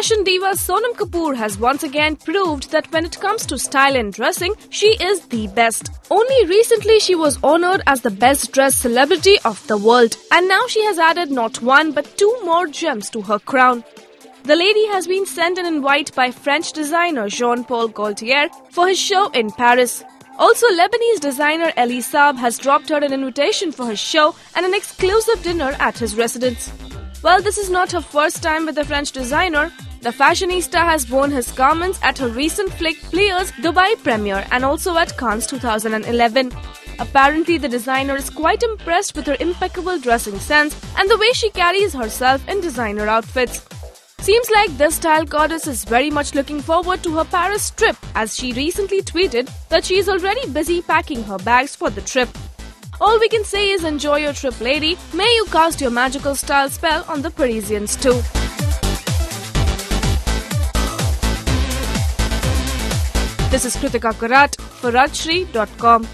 Fashion diva Sonam Kapoor has once again proved that when it comes to style and dressing, she is the best. Only recently she was honored as the best dressed celebrity of the world, and now she has added not one but two more gems to her crown. The lady has been sent an invite by French designer Jean Paul Gaultier for his show in Paris. Also, Lebanese designer Elie Saab has dropped her an invitation for his show and an exclusive dinner at his residence. Well, this is not her first time with the French designer. The fashionista has worn his garments at her recent flick Players Dubai premiere and also at Cannes 2011. Apparently, the designer is quite impressed with her impeccable dressing sense and the way she carries herself in designer outfits. Seems like this style goddess is very much looking forward to her Paris trip as she recently tweeted that she is already busy packing her bags for the trip. All we can say is enjoy your trip, lady. May you cast your magical style spell on the Parisians too. This is Kritika Karat for Rajshri.com.